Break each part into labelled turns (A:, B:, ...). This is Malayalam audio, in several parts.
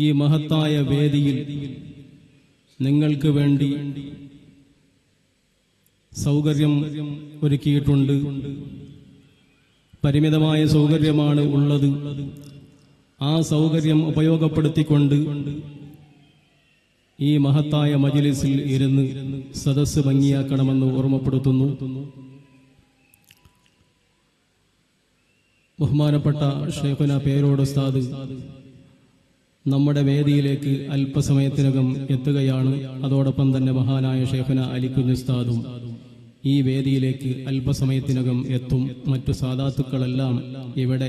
A: ഈ മഹത്തായ വേദിയിൽ നിങ്ങൾക്ക് വേണ്ടി സൗകര്യം ഒരുക്കിയിട്ടുണ്ട്. പരിമിതമായ സൗകര്യമാണ് ഉള്ളത്. ആ സൗകര്യം ഉപയോഗപ്പെടുത്തിക്കൊണ്ട് ഈ മഹത്തായ മജിലിസിൽ ഇരുന്ന് സദസ് ഭംഗിയാക്കണമെന്ന് ഓർമ്മപ്പെടുത്തുന്നു. ബഹുമാനപ്പെട്ട ഷേഖുന പേരോട് ഉസ്താദ് നമ്മുടെ വേദിയിലേക്ക് അല്പസമയത്തിനകം എത്തുകയാണ്. അതോടൊപ്പം തന്നെ മഹാനായ ഷേഖന അലിക്കുഞ്ഞുസ്താദും ഈ വേദിയിലേക്ക് അല്പസമയത്തിനകം എത്തും. മറ്റു സാധാത്തുക്കളെല്ലാം ഇവിടെ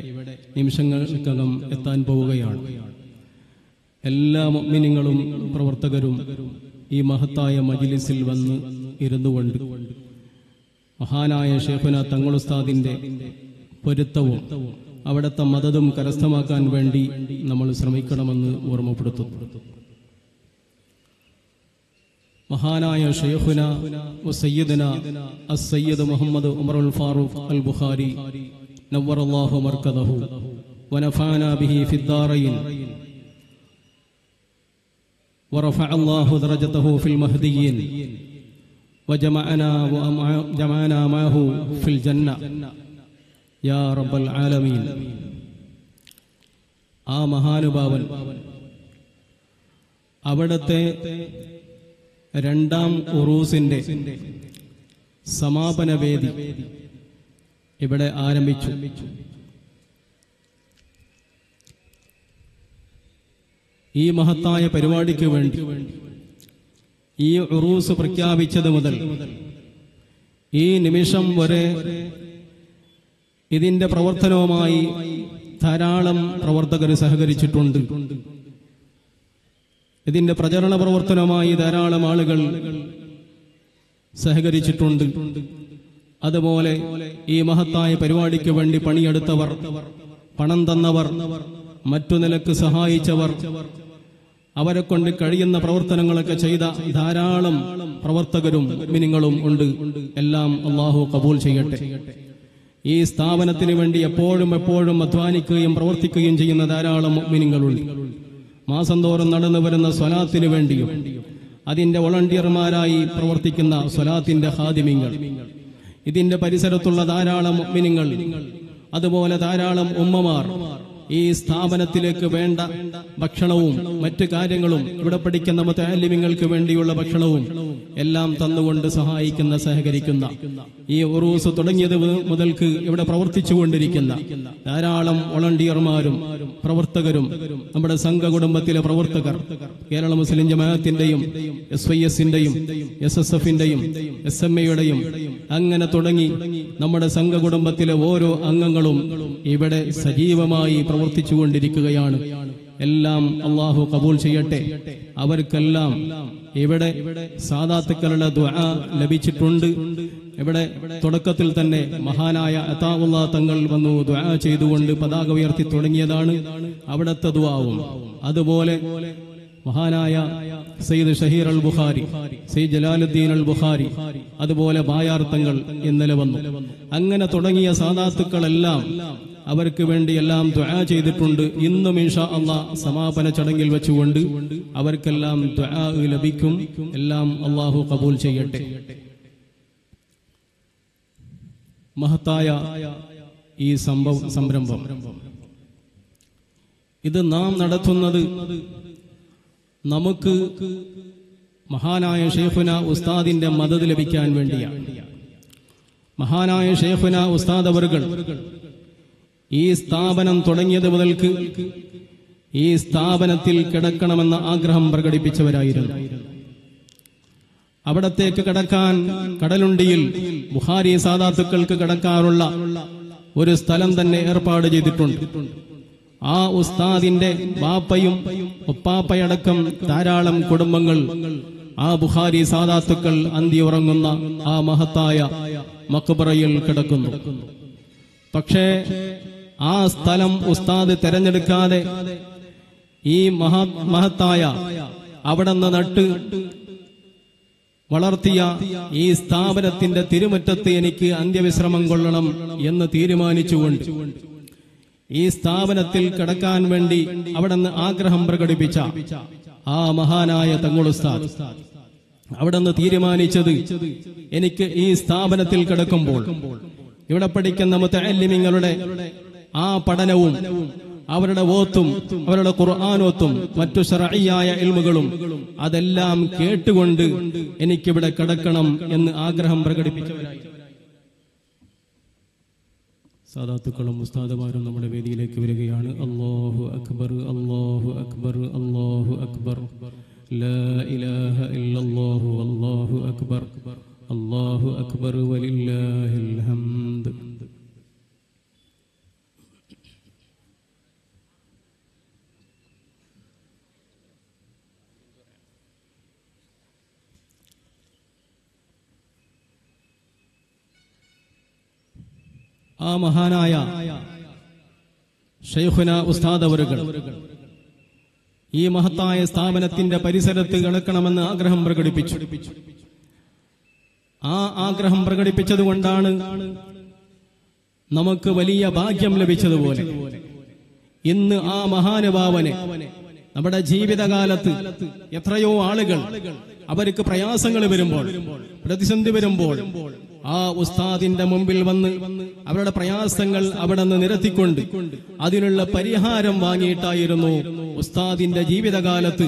A: നിമിഷങ്ങൾക്കകം എത്താൻ പോവുകയാണ്. എല്ലാ മിനിങ്ങളും പ്രവർത്തകരും ഈ മഹത്തായ മജിലിസിൽ വന്ന് ഇരുന്നുകൊണ്ട് മഹാനായ ഷേഖുന തങ്ങളുസ്താദിന്റെ പൊരുത്തവും അവിടുത്തെ മതതും കരസ്ഥമാക്കാൻ വേണ്ടി നമ്മൾ ശ്രമിക്കണമെന്ന് ഓർമ്മപ്പെടുത്തുന്നു മഹാനായ ഷെയ്ഖുന സയ്യിദന അസയ്യദ് മുഹമ്മദ് ഉമറുൽ ഫാറൂഖ് അൽ ബുഖാരി നവ്വറല്ലാഹു മർക്കദഹു ونفعنا به في الدارين ورفع الله درجته في المهديين وجمعنا وجمعنا معه في الجنة യാ റബ്ബൽ ആലമീൻ. ആ മഹാനുഭാവൻ അവിടത്തെ രണ്ടാം ഉറൂസിന്റെ സമാപന വേദി ഇവിടെ ആരംഭിച്ചു. ഈ മഹത്തായ പരിപാടിക്ക് വേണ്ടി ഈ ഉറൂസ് പ്രഖ്യാപിച്ചത് മുതൽ ഈ നിമിഷം വരെ ഇതിന്റെ പ്രവർത്തനവുമായി ധാരാളം പ്രവർത്തകർ സഹകരിച്ചിട്ടുണ്ട്. ഇതിന്റെ പ്രചരണ പ്രവർത്തനവുമായി ധാരാളം ആളുകൾ സഹകരിച്ചിട്ടുണ്ട്. അതുപോലെ ഈ മഹത്തായ പരിപാടിക്ക് വേണ്ടി പണിയെടുത്തവർ പണം തന്നവർ മറ്റു നിലയ്ക്ക് സഹായിച്ചവർ അവരെ കൊണ്ട് കഴിയുന്ന പ്രവർത്തനങ്ങളൊക്കെ ചെയ്ത ധാരാളം പ്രവർത്തകരും മിനിങ്ങളും ഉണ്ട്. എല്ലാം അള്ളാഹു കബൂൽ ചെയ്യട്ടെ. ഈ സ്ഥാപനത്തിന് വേണ്ടി എപ്പോഴും എപ്പോഴും അധ്വാനിക്കുകയും പ്രവർത്തിക്കുകയും ചെയ്യുന്ന ധാരാളം മിനിങ്ങളുണ്ട് മാസം തോറും നടന്നു വരുന്ന സ്വലാത്തിന് വേണ്ടിയും അതിന്റെ വോളണ്ടിയർമാരായി പ്രവർത്തിക്കുന്ന സ്വലാത്തിന്റെ ഹാദിമിങ്ങൾ. ഇതിന്റെ പരിസരത്തുള്ള ധാരാളം മിനിങ്ങൾ അതുപോലെ ധാരാളം ഉമ്മമാർ ഈ സ്ഥാപനത്തിലേക്ക് വേണ്ട ഭക്ഷണവും മറ്റു കാര്യങ്ങളും ഇവിടെ പഠിക്കുന്ന മുത്താലിമ്യങ്ങൾക്ക് വേണ്ടിയുള്ള ഭക്ഷണവും എല്ലാം തന്നുകൊണ്ട് സഹായിക്കുന്ന സഹകരിക്കുന്ന ഈ ഉറൂസ് തുടങ്ങിയത് മുതൽക്ക് ഇവിടെ പ്രവർത്തിച്ചു കൊണ്ടിരിക്കുന്ന ധാരാളം വോളണ്ടിയർമാരും പ്രവർത്തകരും നമ്മുടെ സംഘ കുടുംബത്തിലെ പ്രവർത്തകർ കേരള മുസ്ലിം ജമാഅത്തിന്റെയും എസ് വൈ എസിന്റെയും എസ് എസ് എഫിന്റെയും എസ് എം എയുടെയും അങ്ങനെ തുടങ്ങി നമ്മുടെ സംഘ കുടുംബത്തിലെ ഓരോ അംഗങ്ങളും ഇവിടെ സജീവമായി പ്രവർത്തിച്ചു കൊണ്ടിരിക്കുകയാണ് എല്ലാം അള്ളാഹു കബൂൽ ചെയ്യട്ടെ. അവർക്കെല്ലാം ഇവിടെ സാധാത്തുക്കളുടെ ദ്വാ ലഭിച്ചിട്ടുണ്ട്. ഇവിടെ തുടക്കത്തിൽ തന്നെ മഹാനായ അതാവുള്ള തങ്ങൾ വന്നു ദ്വാ ചെയ്തുകൊണ്ട് പതാക ഉയർത്തി തുടങ്ങിയതാണ് അവിടത്തെ ദ്വാവും അതുപോലെ മഹാനായ സയ്യിദ് ഷഹീർ അൽ ബുഖാരി സയ്യിദ് ജലാലുദ്ദീൻ അൽ ബുഖാരി അതുപോലെ ബായാർത്ഥങ്ങൾ ഇന്നലെ വന്നു. അങ്ങനെ തുടങ്ങിയ സാധാത്തുക്കളെല്ലാം അവർക്ക് വേണ്ടി എല്ലാം ദ്വാ ചെയ്തിട്ടുണ്ട്. ഇന്നും ഇൻഷാ അള്ളാ സമാപന ചടങ്ങിൽ വെച്ചുകൊണ്ട് അവർക്കെല്ലാം ദ്വാ ലഭിക്കും. എല്ലാം അള്ളാഹു കബൂൽ ചെയ്യട്ടെ. മഹത്തായ ഈ സംഭവം സംരംഭം. ഇത് നാം നടത്തുന്നത് നമുക്ക് മഹാനായ ഷെയ്ഖുന ഉസ്താദിന്റെ മദത് ലഭിക്കാൻ വേണ്ടിയാണ്. മഹാനായ ഷെയ്ഖുന ഉസ്താദ് അവർകൾ ഈ സ്ഥാപനം തുടങ്ങിയത് മുതൽക്ക് ഈ സ്ഥാപനത്തിൽ കിടക്കണമെന്ന ആഗ്രഹം പ്രകടിപ്പിച്ചവരായിരുന്നു. അവിടത്തേക്ക് കിടക്കാൻ കടലുണ്ടിയിൽ ബുഹാരി സാദാത്തുക്കൾക്ക് കിടക്കാറുള്ള ഒരു സ്ഥലം തന്നെ ഏർപ്പാട് ചെയ്തിട്ടുണ്ട്. ആ ഉസ്താദിന്റെ ബാപ്പയും ഒപ്പാപ്പയടക്കം ധാരാളം കുടുംബങ്ങൾ ആ ബുഹാരി സാദാത്തുക്കൾ അന്തി ഉറങ്ങുന്ന ആ മഹത്തായ മക്ബറയിൽ കിടക്കുന്നു. പക്ഷേ ആ സ്ഥലം ഉസ്താദ് തെരഞ്ഞെടുക്കാതെ ഈ മഹാ മഹത്തായ അവിടെ നിന്ന് നട്ട് വളർത്തിയ ഈ സ്ഥാപനത്തിന്റെ തിരുമുറ്റത്ത് എനിക്ക് അന്ത്യവിശ്രമം കൊള്ളണം എന്ന് തീരുമാനിച്ചുകൊണ്ട് ഈ സ്ഥാപനത്തിൽ കിടക്കാൻ വേണ്ടി അവിടെ നിന്ന് ആഗ്രഹം പ്രകടിപ്പിച്ച ആ മഹാനായ തങ്ങളുസ്താദ് അവിടെ നിന്ന് തീരുമാനിച്ചത് എനിക്ക് ഈ സ്ഥാപനത്തിൽ കിടക്കുമ്പോൾ ഇവിടെ പഠിക്കുന്ന മുത്തല്ലിമിങ്ങളുടെ ആ പഠനവും അവരുടെ ഓത്തും അവരുടെ ഖുർആാനോത്തും മറ്റു ഷറയായ ഇൽമുകളും അതെല്ലാം കേട്ടുകൊണ്ട് എനിക്കിവിടെ കിടക്കണം എന്ന് ആഗ്രഹം പ്രകടിപ്പിച്ചവരായി. സാദാത്തുക്കളും ഉസ്താദുമാരും നമ്മുടെ വേദിയിലേക്ക് വരികയാണ്. അല്ലാഹു അക്ബർ അല്ലാഹു അക്ബർ അല്ലാഹു അക്ബർ. ഇലാഹ ഇല്ലല്ലാഹു അല്ലാഹു അക്ബർ. അല്ലാഹു അക്ബർ വലില്ലാഹിൽ ഹംദ് ആ മഹാനായ ഷെയ്ഖുന ഉസ്താദ് അവരുകൾ. ഈ മഹത്തായ സ്ഥാപനത്തിന്റെ പരിസരത്ത് കിടക്കണമെന്ന് ആഗ്രഹം പ്രകടിപ്പിച്ചു. ആ ആഗ്രഹം പ്രകടിപ്പിച്ചതുകൊണ്ടാണ് നമുക്ക് വലിയ ഭാഗ്യം ലഭിച്ചതുപോലെ ഇന്ന് ആ മഹാനുഭാവനെ നമ്മുടെ ജീവിതകാലത്ത് എത്രയോ ആളുകൾ അവർക്ക് പ്രയാസങ്ങൾ വരുമ്പോൾ പ്രതിസന്ധി വരുമ്പോൾ ആ ഉസ്താദിന്റെ മുമ്പിൽ വന്ന് അവരുടെ പ്രയാസങ്ങൾ അവിടെ നിന്ന് നിരത്തിക്കൊണ്ട് അതിനുള്ള പരിഹാരം വാങ്ങിയിട്ടായിരുന്നു ഉസ്താദിന്റെ ജീവിതകാലത്ത്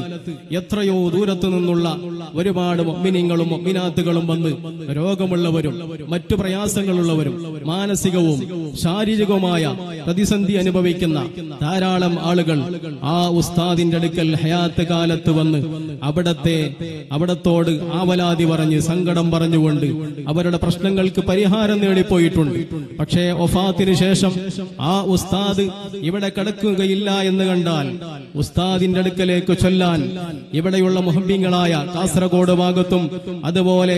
A: എത്രയോ ദൂരത്തു നിന്നുള്ള ഒരുപാട് മൊമ്മിനിങ്ങളും മൊമ്മിനാത്തുകളും വന്ന് രോഗമുള്ളവരും മറ്റു പ്രയാസങ്ങളുള്ളവരും മാനസികവും ശാരീരികവുമായ പ്രതിസന്ധി അനുഭവിക്കുന്ന ധാരാളം ആളുകൾ ആ ഉസ്താദിന്റെ അടുക്കൽ ഹയാത്ത് കാലത്ത് വന്ന് അവിടത്തെ അവിടത്തോട് ആവലാതി പറഞ്ഞ് സങ്കടം പറഞ്ഞുകൊണ്ട് അവരുടെ പ്രശ്നങ്ങൾക്ക് പരിഹാരം നേടിപ്പോയിട്ടുണ്ട്. പക്ഷേ ഒഫാത്തിന് ശേഷം ആ ഉസ്താദ് ഇവിടെ കിടക്കുകയില്ല എന്ന് കണ്ടാൽ ഉസ്താദിന്റെ അടുക്കലേക്ക് ചൊല്ലാൻ ഇവിടെയുള്ള മുഹബിങ്ങളായ കാസർഗോഡ് ഭാഗത്തും അതുപോലെ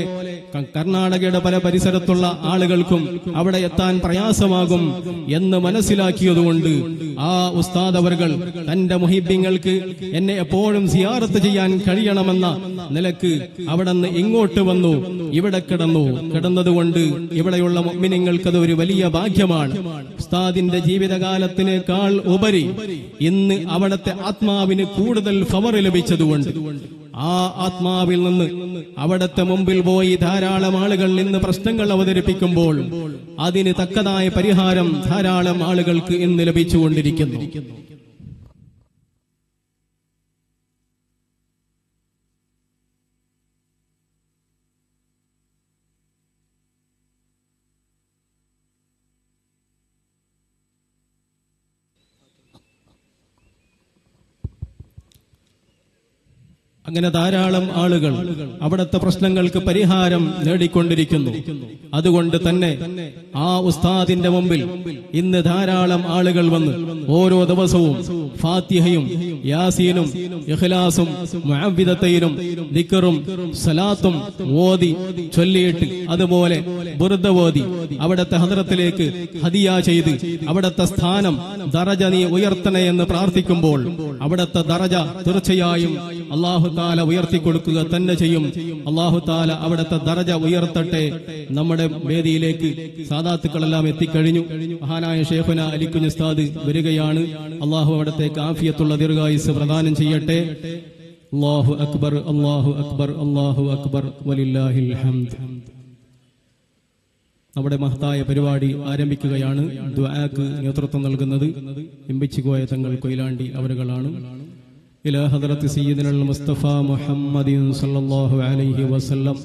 A: കർണാടകയുടെ പല പരിസരത്തുള്ള ആളുകൾക്കും അവിടെ എത്താൻ പ്രയാസമാകും എന്ന് മനസ്സിലാക്കിയതുകൊണ്ട് ആ ഉസ്താദ് അവർകൾ തന്റെ മുഹിബിങ്ങൾക്ക് എന്നെ എപ്പോഴും സിയാറത്ത് ചെയ്യാൻ കഴിയണമെന്ന നിലയ്ക്ക് അവിടെ നിന്ന് ഇങ്ങോട്ട് വന്നു ഇവിടെ കിടന്നു. കിടന്നതുകൊണ്ട് ഇവിടെയുള്ള മുഅ്മിനീങ്ങൾക്ക് അത് ഒരു വലിയ ഭാഗ്യമാണ്. ഉസ്താദിന്റെ ജീവിതകാലത്തിനേക്കാൾ ഉപരി ഇന്ന് അവിടത്തെ ആത്മാവിന് കൂടുതൽ ഫവർ ലഭിച്ചതുകൊണ്ട്. ആ ആത്മാവിൽ നിന്ന് അവിടത്തെ മുമ്പിൽ പോയി ധാരാളം ആളുകൾ ഇന്ന് പ്രശ്നങ്ങൾ അവതരിപ്പിക്കുമ്പോൾ അതിന് തക്കതായ പരിഹാരം ധാരാളം ആളുകൾക്ക് ഇന്ന് ലഭിച്ചുകൊണ്ടിരിക്കുന്നു. അങ്ങനെ ധാരാളം ആളുകൾ അവിടുത്തെ പ്രശ്നങ്ങൾക്ക് പരിഹാരം നേടിക്കൊണ്ടിരിക്കുന്നു. അതുകൊണ്ട് തന്നെ ആ ഉസ്താദിന്റെ മുമ്പിൽ ഇന്ന് ധാരാളം ആളുകൾ വന്ന് ഓരോ ദിവസവും ഫാത്തിഹയും യാസീനും ഇഖ്ലാസും മുഅവ്വിദത്തൈനും ദിക്റും സലാത്തും ഓതി ചൊല്ലിയിട്ട് അതുപോലെ ബുർദ ഓതി അവിടുത്തെ ഹദ്രത്തിലേക്ക് ഹദിയ ചെയ്ത് അവിടത്തെ സ്ഥാനം ദറജ നീ ഉയർത്തണേ എന്ന് പ്രാർത്ഥിക്കുമ്പോൾ അവിടത്തെ ദറജ തീർച്ചയായും അള്ളാഹു താല ഉയർത്തി കൊടുക്കുക തന്നെ ചെയ്യും. അള്ളാഹു താല അവിടത്തെ ദറജ ഉയർത്തട്ടെ. നമ്മുടെ വേദിയിലേക്ക് സാദാത്തുക്കളെല്ലാം എത്തിക്കഴിഞ്ഞു. മഹാനായ ഷേഖുന അലിക്കുഞ്ഞ് ഉസ്താദ് വരികയാണ് അള്ളാഹു അവിടത്തെ കാഫിയത്തുള്ള ദീർഘായുസ് പ്രദാനം ചെയ്യട്ടെ. അള്ളാഹു അക്ബർ അള്ളാഹു അക്ബർ അള്ളാഹു അക്ബർ വലില്ലാഹിൽ ഹംദ്. നമ്മുടെ മഹത്തായ പരിപാടി ആരംഭിക്കുകയാണ്. ദ്വാക്ക് നേതൃത്വം നൽകുന്നത് എംബിച്ചുകോയ തങ്ങൾ കൊയിലാണ്ടി അവരുകളാണ്. ഇലാ ഹദറത്ത് സയ്യിദിനുൽ മുസ്തഫ മുഹമ്മദിൻ സല്ലല്ലാഹു അലൈഹി വസല്ലം.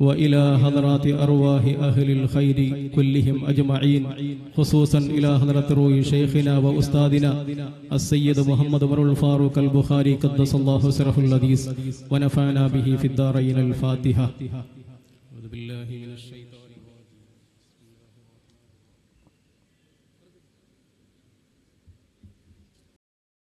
A: وإلى حضرات أرواح أهل الخير كلهم أجمعين خصوصا إلى حضرة روح شيخنا وأستاذنا السيد محمد عمر الفاروق البخاري قدس الله سره الحديث ونفعنا به في الدارين الفاتحة أعوذ بالله من الشيطان